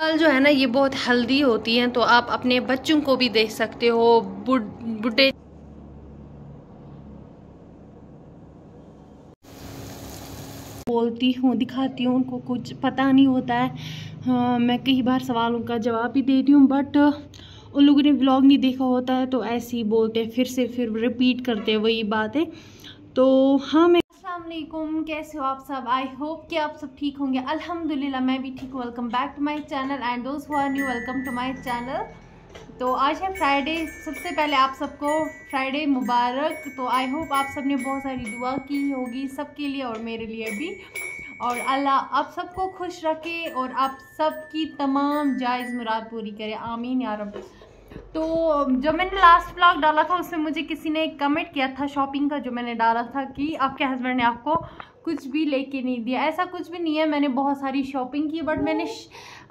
दाल जो है ना ये बहुत हेल्दी होती हैं तो आप अपने बच्चों को भी दे सकते हो बुढ़े बोलती हूँ दिखाती हूँ उनको कुछ पता नहीं होता है। हाँ, मैं कई बार सवालों का जवाब भी देती हूँ बट उन लोगों ने ब्लॉग नहीं देखा होता है तो ऐसे ही बोलते हैं फिर से फिर रिपीट करते हैं वही बातें। तो हाँ मैं असलम कैसे हो आप सब? आई होप कि आप सब ठीक होंगे। अल्हम्दुलिल्लाह मैं भी ठीक हूँ। Welcome back to my channel and those who are new welcome to my channel तो आज है फ्राइडे सबसे पहले आप सबको फ्राइडे मुबारक। तो आई होप आप सबने बहुत सारी दुआ की होगी सबके लिए और मेरे लिए भी। और अल्लाह आप सबको खुश रखे और आप सबकी तमाम जायज़ मुराद पूरी करे। आमीन या रब। तो जब मैंने लास्ट ब्लॉग डाला था, उसमें मुझे किसी ने कमेंट किया था शॉपिंग का, जो मैंने डाला था कि आपके हस्बैंड ने आपको कुछ भी लेके नहीं दिया। ऐसा कुछ भी नहीं है, मैंने बहुत सारी शॉपिंग की बट मैंने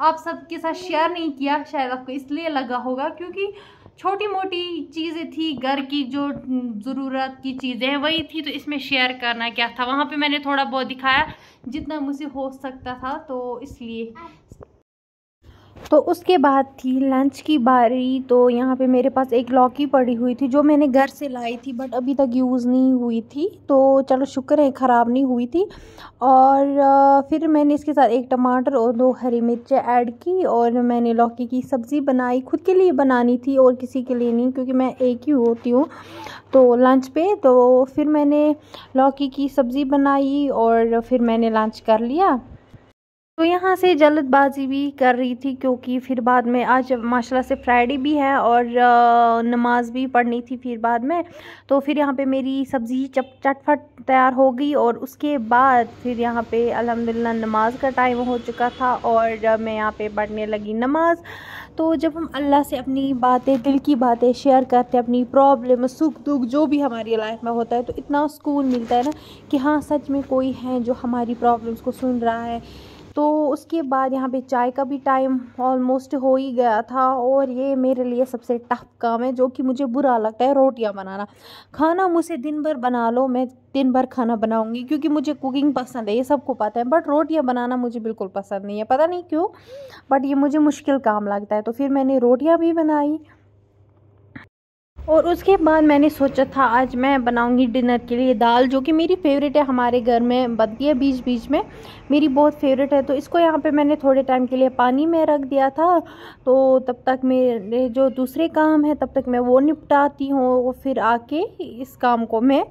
आप सबके साथ शेयर नहीं किया, शायद आपको इसलिए लगा होगा, क्योंकि छोटी मोटी चीज़ें थी, घर की जो ज़रूरत की चीज़ें हैं, वही थी तो इसमें शेयर करना क्या था? वहाँ पे मैंने थोड़ा बहुत दिखाया, जितना मुझे हो सकता था तो इसलिए तो उसके बाद थी लंच की बारी तो यहाँ पे मेरे पास एक लौकी पड़ी हुई थी जो मैंने घर से लाई थी बट अभी तक यूज़ नहीं हुई थी। तो चलो शुक्र है, ख़राब नहीं हुई थी। और फिर मैंने इसके साथ एक टमाटर और दो हरी मिर्चें ऐड की और मैंने लौकी की सब्ज़ी बनाई, खुद के लिए बनानी थी और किसी के लिए नहीं, क्योंकि मैं एक ही होती हूँ। तो लंच पे तो फिर मैंने लौकी की सब्ज़ी बनाई और फिर मैंने लंच कर लिया। तो यहाँ से जल्दबाजी भी कर रही थी क्योंकि फिर बाद में आज माशाल्लाह से फ्राइडे भी है और नमाज़ भी पढ़नी थी फिर बाद में। तो फिर यहाँ पे मेरी सब्ज़ी चप चटफट तैयार हो गई और उसके बाद फिर यहाँ पे अल्हम्दुलिल्लाह नमाज़ का टाइम हो चुका था और मैं यहाँ पे पढ़ने लगी नमाज़। तो जब हम अल्लाह से अपनी बातें, दिल की बातें शेयर करते हैं, अपनी प्रॉब्लम सुख दुख जो भी हमारी लाइफ में होता है तो इतना सुकून मिलता है ना कि हाँ सच में कोई है जो हमारी प्रॉब्लम्स को सुन रहा है। तो उसके बाद यहाँ पे चाय का भी टाइम ऑलमोस्ट हो ही गया था और ये मेरे लिए सबसे टफ काम है, जो कि मुझे बुरा लगता है रोटियाँ बनाना। खाना मुझसे दिन भर बना लो, मैं दिन भर खाना बनाऊँगी, क्योंकि मुझे कुकिंग पसंद है, ये सबको पता है। बट रोटियाँ बनाना मुझे बिल्कुल पसंद नहीं है, पता नहीं क्यों बट ये मुझे मुश्किल काम लगता है। तो फिर मैंने रोटियाँ भी बनाई और उसके बाद मैंने सोचा था, आज मैं बनाऊँगी डिनर के लिए दाल, जो कि मेरी फेवरेट है हमारे घर में, बनती है बीच बीच में। मेरी बहुत फेवरेट है तो इसको यहाँ पे मैंने थोड़े टाइम के लिए पानी में रख दिया था। तो तब तक मेरे जो दूसरे काम है, तब तक मैं वो निपटाती हूँ फिर आके इस काम को मैं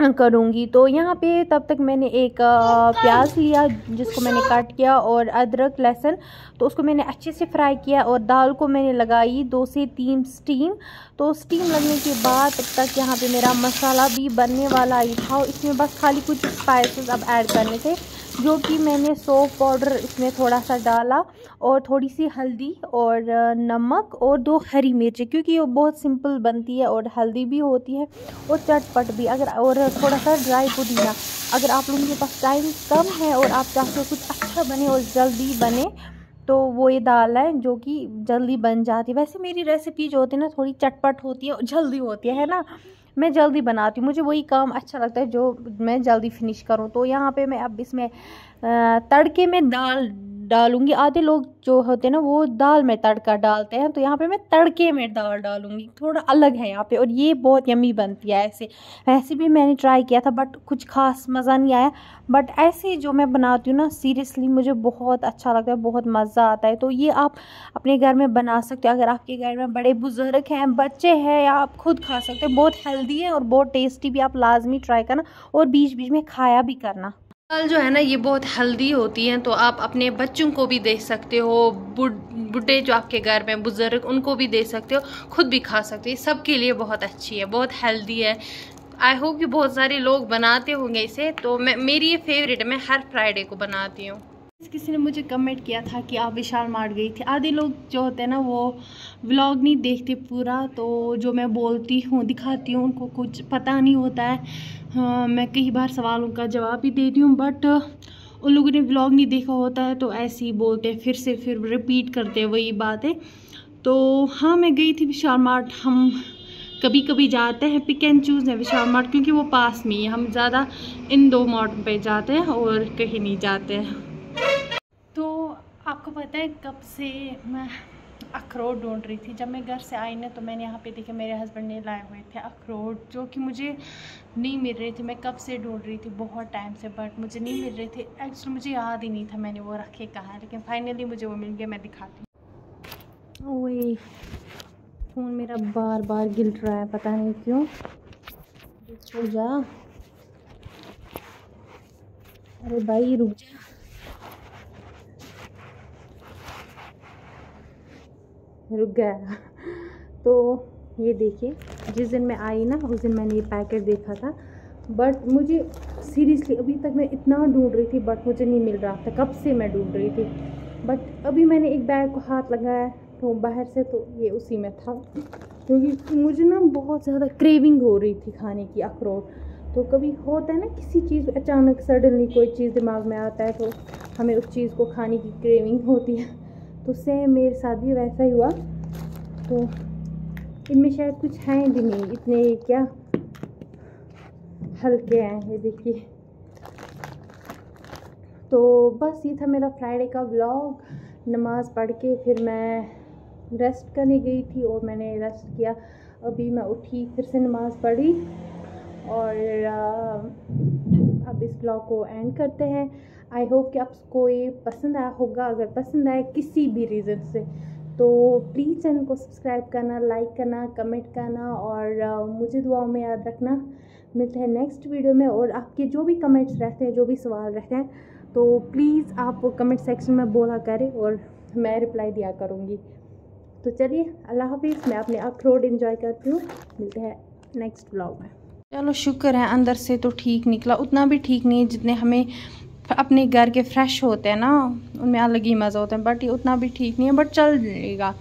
करूँगी। तो यहाँ पे तब तक मैंने एक प्याज लिया जिसको मैंने काट किया और अदरक लहसुन तो उसको मैंने अच्छे से फ्राई किया और दाल को मैंने लगाई दो से तीन स्टीम तो स्टीम लगने के बाद तब तक यहाँ पे मेरा मसाला भी बनने वाला ही। था इसमें बस खाली कुछ स्पाइसेस अब ऐड करने थे। जो कि मैंने सोप पाउडर इसमें थोड़ा सा डाला और थोड़ी सी हल्दी और नमक और दो हरी मिर्च, क्योंकि वो बहुत सिंपल बनती है और हल्दी भी होती है और चटपट भी। अगर, और थोड़ा सा ड्राई पुदीना। अगर आप लोगों के पास टाइम कम है और आप चाहते हो कुछ अच्छा बने और जल्दी बने तो वो ये दाल है जो कि जल्दी बन जाती है। वैसे मेरी रेसिपी जो होती है ना, थोड़ी चटपट होती है और जल्दी होती है ना? मैं जल्दी बनाती हूँ, मुझे वही काम अच्छा लगता है जो मैं जल्दी फिनिश करूँ। तो यहाँ पे मैं अब इसमें तड़के में दाल डालूँगी। आधे लोग जो होते हैं ना, वो दाल में तड़का डालते हैं तो यहाँ पे मैं तड़के में दाल डालूँगी। थोड़ा अलग है यहाँ पे, और ये बहुत यमी बनती है ऐसे। वैसे भी मैंने ट्राई किया था, बट कुछ खास मज़ा नहीं आया। बट ऐसे जो मैं बनाती हूँ ना, सीरियसली मुझे बहुत अच्छा लगता है, बहुत मज़ा आता है। तो ये आप अपने घर में बना सकते हो। अगर आपके घर में बड़े बुज़ुर्ग हैं, बच्चे हैं, या आप खुद खा सकते हो। बहुत हेल्दी है और बहुत टेस्टी भी, आप लाजमी ट्राई करना और बीच बीच में खाया भी करना। दाल जो है ना, ये बहुत हेल्दी होती हैं तो आप अपने बच्चों को भी दे सकते हो, बुढ़े जो आपके घर में बुज़ुर्ग, उनको भी दे सकते हो, खुद भी खा सकते हो सबके लिए बहुत अच्छी है, बहुत हेल्दी है। आई होप कि बहुत सारे लोग बनाते होंगे इसे तो मैं, मेरी ये फेवरेट है, मैं हर फ्राइडे को बनाती हूँ। किसी ने मुझे कमेंट किया था कि आप विशाल मार्ट गई थी। आधे लोग जो होते हैं ना वो व्लॉग नहीं देखते पूरा तो जो मैं बोलती हूँ दिखाती हूँ उनको कुछ पता नहीं होता है। हाँ, मैं कई बार सवालों का जवाब भी देती हूँ बट उन लोगों ने व्लॉग नहीं देखा होता है तो ऐसे ही बोलते हैं फिर से फिर रिपीट करते हैं वही बातें। तो हाँ मैं गई थी विशाल मार्ट। हम कभी कभी जाते हैं पिक एंड चूज़ है विशाल मार्ट क्योंकि वो पास में ही हम ज़्यादा इन दो मार्ट पे जाते हैं और कहीं नहीं जाते हैं। आपको पता है कब से मैं अखरोट ढूंढ रही थी? जब मैं घर से आई ना तो मैंने यहाँ पे देखे मेरे हस्बैंड ने लाए हुए थे अखरोट, जो कि मुझे नहीं मिल रहे थे। मैं कब से ढूंढ रही थी? बहुत टाइम से बट मुझे नहीं मिल रहे थे। एक्चुअली मुझे याद ही नहीं था मैंने वो रखे कहाँ, लेकिन फाइनली मुझे वो मिल गया, मैं दिखाती हूँ। ओए फ़ोन मेरा बार बार गिल रहा है, पता नहीं क्यों। हो जा। अरे भाई, रुक जा। रुक गया। तो ये देखिए, जिस दिन मैं आई ना, उस दिन मैंने ये पैकेट देखा था। बट मुझे सीरियसली अभी तक मैं इतना ढूंढ रही थी बट मुझे नहीं मिल रहा था। कब से मैं ढूंढ रही थी? बट अभी मैंने एक बैग को हाथ लगाया तो बाहर से तो ये उसी में था। क्योंकि मुझे ना बहुत ज़्यादा क्रेविंग हो रही थी खाने की अखरोट। तो कभी होता है ना, किसी चीज़ अचानक सडनली कोई चीज़ दिमाग में आता है तो हमें उस चीज़ को खाने की क्रेविंग होती है। तो सेम मेरे साथ भी वैसा ही हुआ। तो इनमें शायद कुछ हैं भी नहीं, इतने क्या हल्के हैं, ये देखिए। तो बस ये था मेरा फ्राइडे का व्लॉग नमाज़ पढ़ के फिर मैं रेस्ट करने गई थी और मैंने रेस्ट किया। अभी मैं उठी, फिर से नमाज़ पढ़ी और अब इस ब्लॉग को एंड करते हैं। आई होप कि आपको ये पसंद आया होगा अगर पसंद आए किसी भी रीज़न से तो प्लीज़ चैनल को सब्सक्राइब करना लाइक करना कमेंट करना और uh, मुझे दुआओं में याद रखना। मिलते हैं नेक्स्ट वीडियो में और आपके जो भी कमेंट्स रहते हैं जो भी सवाल रहते हैं तो प्लीज़ आप कमेंट सेक्शन में बोला करें और मैं रिप्लाई दिया करूँगी। तो चलिए अल्लाह हाफिज़ मैं अपने अखरोट इन्जॉय करती हूँ। मिलते हैं नेक्स्ट ब्लॉग में। चलो शुक्र है अंदर से तो ठीक निकला। उतना भी ठीक नहीं है जितने हमें अपने घर के फ्रेश होते हैं ना, उनमें अलग ही मज़ा होता है बट ये उतना भी ठीक नहीं है बट चल जाएगा